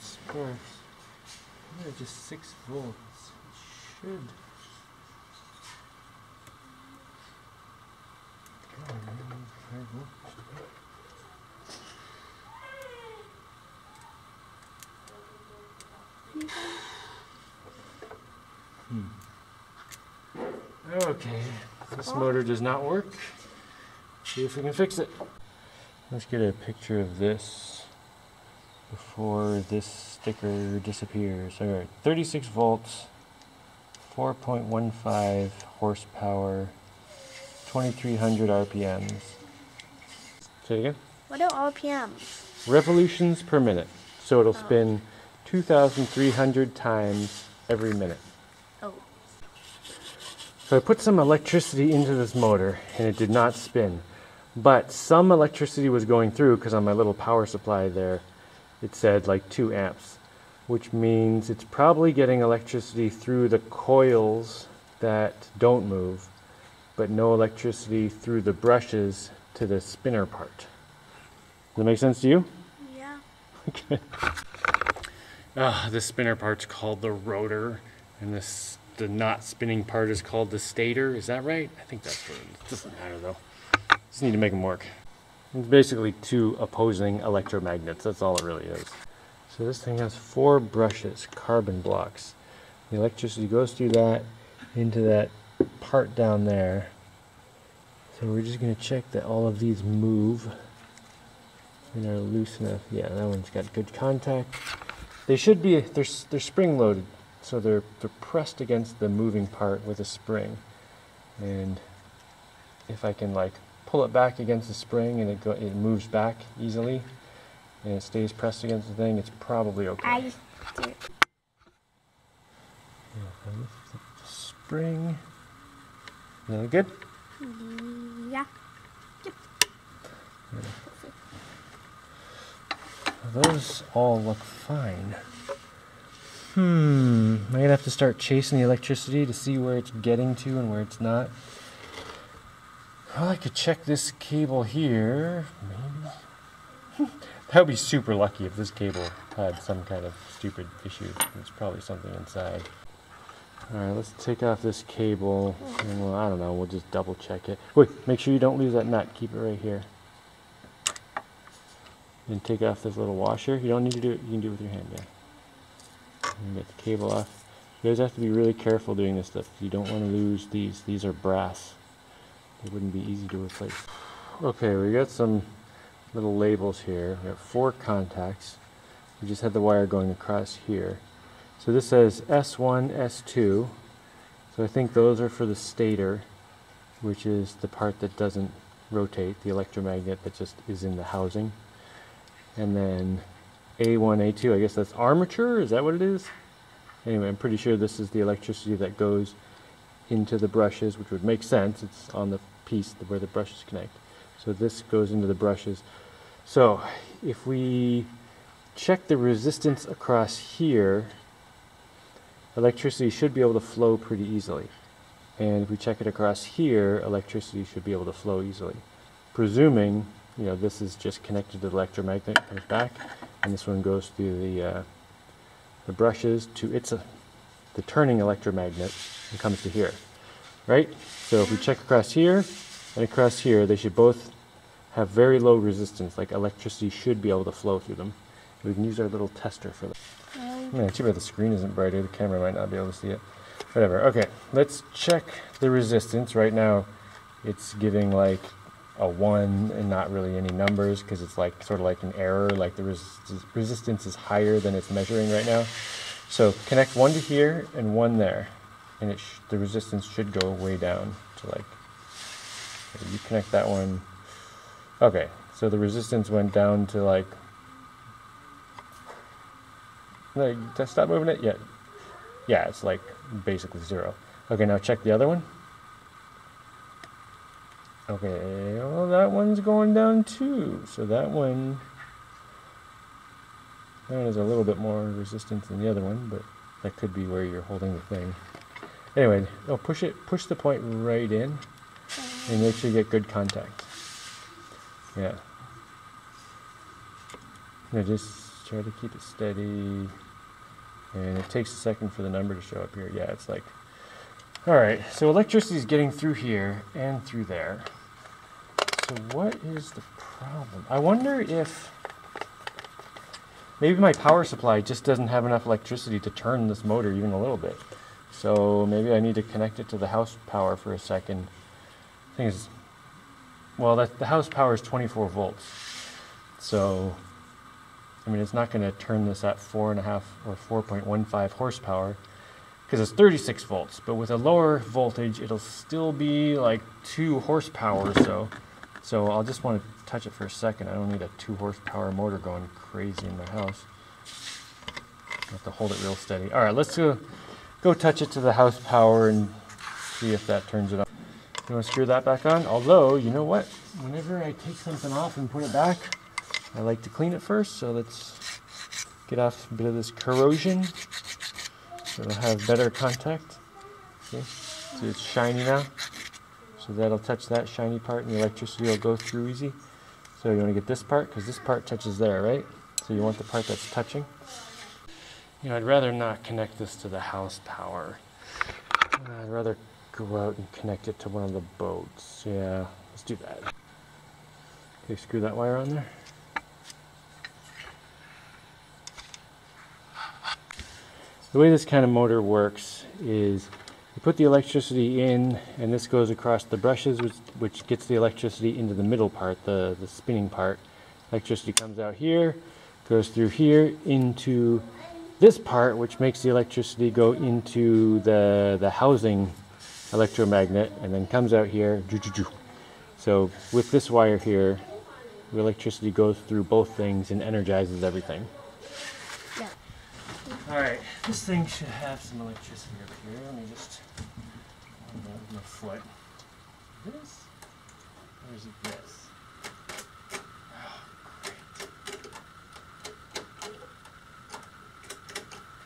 sparks. Yeah, just 6 volts. It should. Come on, man, five volts. Hmm. Okay, this motor does not work. See if we can fix it. Let's get a picture of this before this sticker disappears. Alright, 36 volts, 4.15 horsepower, 2300 RPMs. Say it again? What are RPMs? Revolutions per minute. So it'll oh. spin 2,300 times every minute. Oh. So I put some electricity into this motor and it did not spin. But some electricity was going through because on my little power supply there it said like 2 amps, which means it's probably getting electricity through the coils that don't move, but no electricity through the brushes to the spinner part. Does that make sense to you? Yeah. Okay. Ah, the spinner part's called the rotor, and this the not spinning part is called the stator. Is that right? I think that's what it doesn't matter though. Just need to make them work. It's basically two opposing electromagnets. That's all it really is. So this thing has four brushes, carbon blocks. The electricity goes through that into that part down there. So we're just going to check that all of these move and are loose enough. Yeah, that one's got good contact. They should be they're they're spring loaded, so they're they're pressed against the moving part with a spring. And if I can like pull it back against the spring and it go it moves back easily and it stays pressed against the thing, it's probably okay. I just did. Yeah, if I lift up the spring. Is that good? Yeah. Those all look fine. Hmm, am I gonna have to start chasing the electricity to see where it's getting to and where it's not? Well, I could check this cable here, maybe. that would be super lucky if this cable had some kind of stupid issue. There's probably something inside. Alright, let's take off this cable. Well, I don't know, we'll just double check it. Wait, make sure you don't lose that nut. Keep it right here. And take off this little washer. You don't need to do it, you can do it with your hand, yeah. And get the cable off. You guys have to be really careful doing this stuff. You don't want to lose these. These are brass. They wouldn't be easy to replace. Okay, we got some little labels here. We have four contacts. We just had the wire going across here. So this says S1, S2. So I think those are for the stator, which is the part that doesn't rotate, the electromagnet that just is in the housing. And then A1, A2, I guess that's armature, is that what it is? Anyway, I'm pretty sure this is the electricity that goes into the brushes, which would make sense. It's on the piece where the brushes connect. So this goes into the brushes. So if we check the resistance across here, electricity should be able to flow pretty easily. And if we check it across here, electricity should be able to flow easily. Presuming, you know, this is just connected to the electromagnet, comes back, and this one goes through the, uh, the brushes to its, uh, the turning electromagnet and comes to here, right? So if we check across here and across here, they should both have very low resistance, like electricity should be able to flow through them. We can use our little tester for that. Man, too bad the screen isn't brighter. The camera might not be able to see it. Whatever. Okay, let's check the resistance. Right now, it's giving like a one and not really any numbers because it's like sort of like an error. Like the res- resistance is higher than it's measuring right now. So connect one to here and one there, and it the resistance should go way down to like. You connect that one. Okay, so the resistance went down to like like you just stop moving it yet. Yeah, it's like basically zero. Okay, now check the other one. Okay, well that one's going down too. So that one, that one has a little bit more resistance than the other one, but that could be where you're holding the thing. Anyway, oh, push it, push the point right in, and make sure you get good contact. Yeah. Just Just try to keep it steady. And it takes a second for the number to show up here. Yeah, it's like, all right, so electricity is getting through here and through there. So what is the problem? I wonder if maybe my power supply just doesn't have enough electricity to turn this motor even a little bit. So maybe I need to connect it to the house power for a second. Thing is, well, that the house power is 24 volts. So, I mean, it's not going to turn this at four and a half or 4.15 horsepower because it's 36 volts. But with a lower voltage, it'll still be like two horsepower. Or so, so I'll just want to touch it for a second. I don't need a two horsepower motor going crazy in my house. I have to hold it real steady. All right, let's go go touch it to the house power and see if that turns it on. You want to screw that back on? Although, you know what? Whenever I take something off and put it back, I like to clean it first. So let's get off a bit of this corrosion. So it'll have better contact. See? See, it's shiny now. So that'll touch that shiny part and the electricity will go through easy. So you want to get this part because this part touches there, right? So you want the part that's touching. You know, I'd rather not connect this to the house power. Uh, I'd rather go out and connect it to one of the boats. Yeah, let's do that. Okay, screw that wire on there. The way this kind of motor works is you put the electricity in and this goes across the brushes which, which gets the electricity into the middle part, the, the spinning part. Electricity comes out here, goes through here into this part which makes the electricity go into the, the housing electromagnet and then comes out here. So with this wire here, the electricity goes through both things and energizes everything. Yeah. All right, this thing should have some electricity up here. Let me just move my foot. This? Or is it this?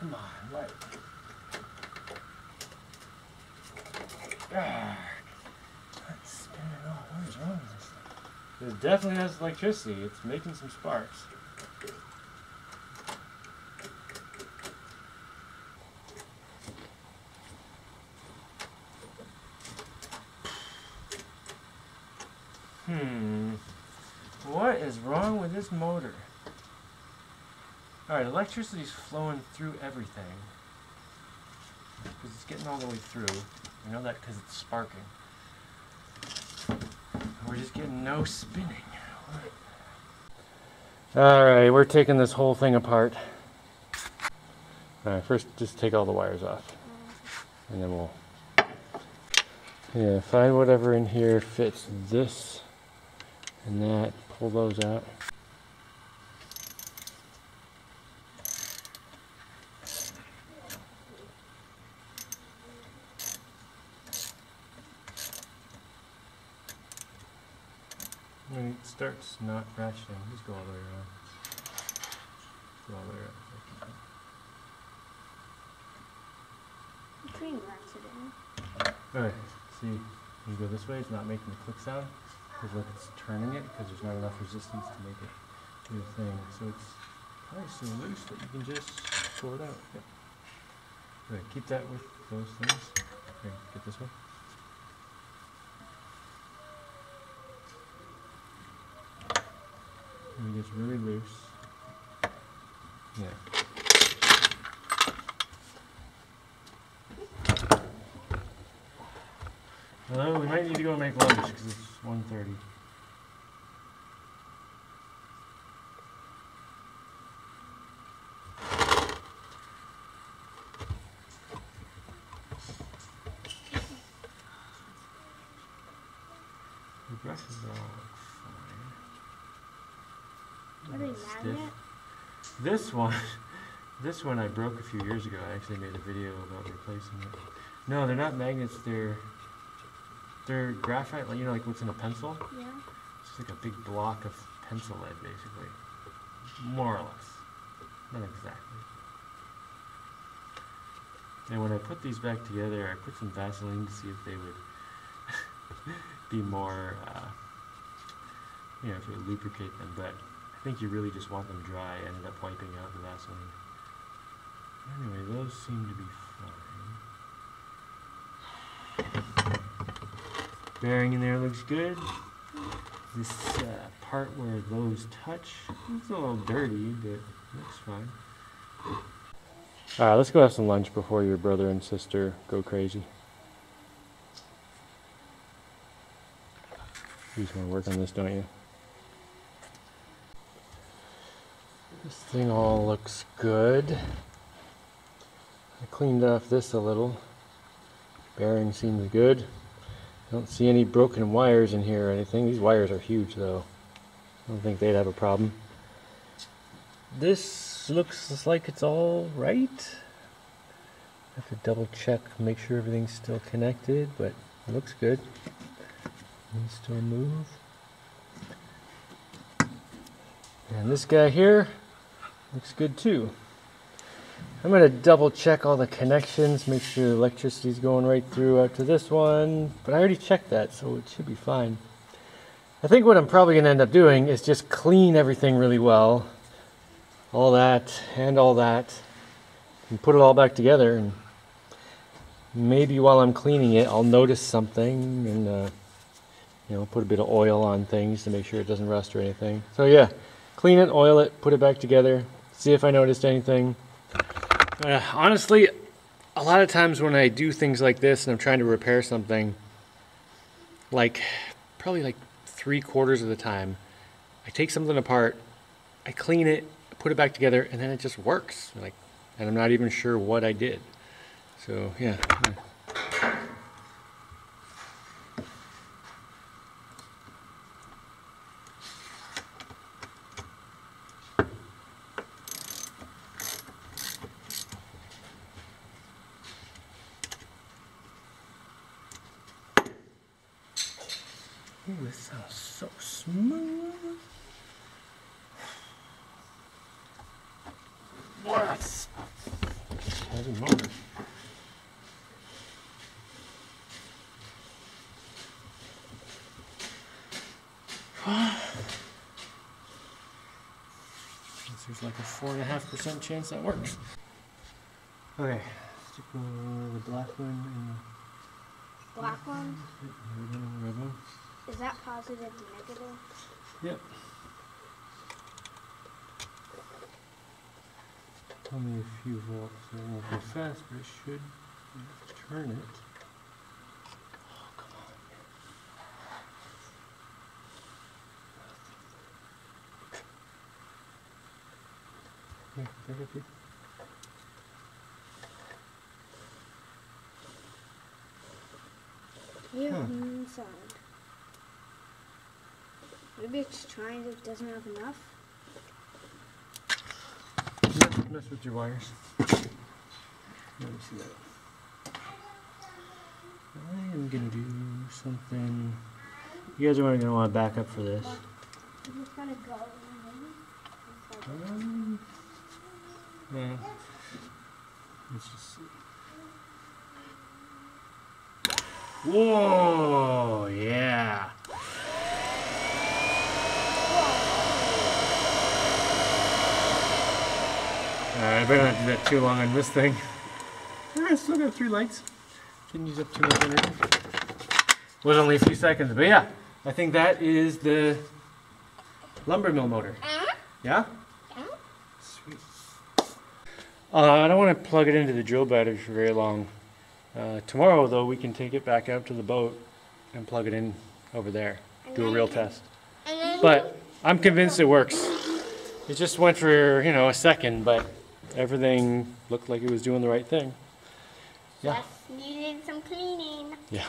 Oh, great. Come on, what? Ah, it's spinning all. What is wrong with this thing? It definitely has electricity. It's making some sparks. Hmm. What is wrong with this motor? Alright, electricity's flowing through everything. Because it's getting all the way through. I know that because it's sparking. We're just getting no spinning. Alright, we're taking this whole thing apart. Alright, first just take all the wires off. And then we'll yeah, find whatever in here fits this and that, pull those out. When it starts not ratcheting, just go all the way around. Go all the way around. Between ratcheting. Alright, see, you go this way, it's not making the click sound. Because look, it's turning it because there's not enough resistance to make it do the thing. So it's probably so loose that you can just pull it out. Yep. Right, keep that with those things. Here, get this one. And it gets really loose. Yeah. Hello, we might need to go make lunch because it's 1.30. The brushes are all fine. Are they Stiff. magnet? This one, this one I broke a few years ago. I actually made a video about replacing it. No, they're not magnets. They're they're graphite. Like you know, like what's in a pencil. Yeah. It's just like a big block of pencil lead, basically. More or less. Not exactly. And when I put these back together, I put some Vaseline to see if they would be more, uh, you know, if it would lubricate them. But I think you really just want them dry. I ended up wiping out the Vaseline. Anyway, those seem to be fine. Bearing in there looks good. This uh, part where those touch, it's a little dirty, but looks fine. Alright, let's go have some lunch before your brother and sister go crazy. You just want to work on this, don't you? This thing all looks good. I cleaned off this a little. Bearing seems good. I Don't see any broken wires in here or anything. These wires are huge though. I don't think they'd have a problem. This looks like it's all right. I Have to double check, make sure everything's still connected, but it looks good. Needs to move. And this guy here looks good too. I'm going to double check all the connections, make sure the electricity's going right through out to this one, but I already checked that, so it should be fine. I think what I'm probably going to end up doing is just clean everything really well, all that and all that, and put it all back together. And maybe while I'm cleaning it, I'll notice something and uh, you know put a bit of oil on things to make sure it doesn't rust or anything. So yeah, clean it, oil it, put it back together, see if I noticed anything. Uh, honestly, a lot of times when I do things like this and I'm trying to repair something, like probably like three quarters of the time, I take something apart, I clean it, put it back together, and then it just works. Like, and I'm not even sure what I did. So yeah. Ooh, this sounds so smooth. What? Heavy motor. Guess There's like a four and a half percent chance that works. Okay, stick the black one and Black one, the red one. Is that positive and negative? Yep. Only a few volts, so it won't go fast, but it should turn it. Oh, come on. Here, take it, please. Here, Huh. inside. Maybe it's trying it doesn't have enough. Mess, with your wires. Let me see that. I am gonna do something. You guys are gonna want to back up for this. Um, yeah. Let's just see. Whoa! Yeah. Alright, I better not do that too long on this thing. I still got three lights. Didn't use up too much energy. Was only a few seconds, but yeah, I think that is the lumber mill motor. Yeah? Sweet. Uh, I don't want to plug it into the drill battery for very long. Uh, tomorrow, though, we can take it back out to the boat and plug it in over there. Do a real test. But I'm convinced it works. It just went for, you know, a second, but everything looked like it was doing the right thing. Yeah. just needed some cleaning. Yeah.